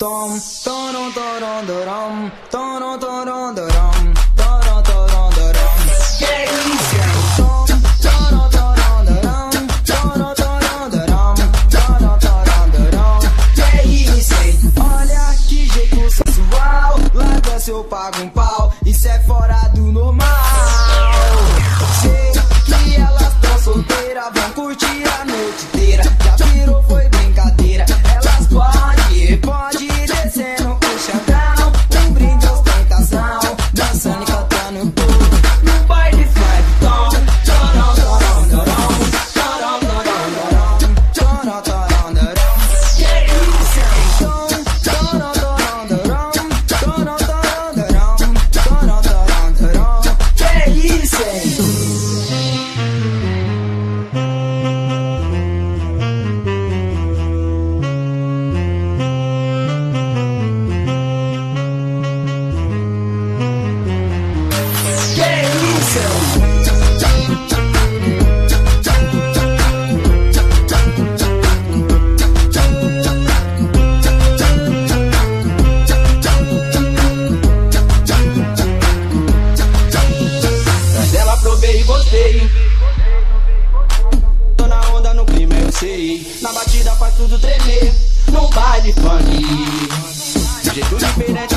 Tom, torom, torom, dorom, torom, torom, dorom, torom, torom, dorom. Olha que jeito sensual, larga se eu pago um pau, isso é fora do normal. Gostei. Tô na onda, no clima eu sei. Na batida faz tudo tremer. No baile funk. De jeito diferente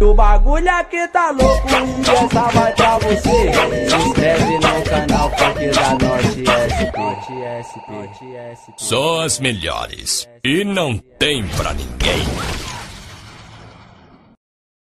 O bagulho aqui tá louco e essa vai pra você. Se inscreve no canal Funk da Norte SP. Norte SP. Só as melhores. E não tem pra ninguém.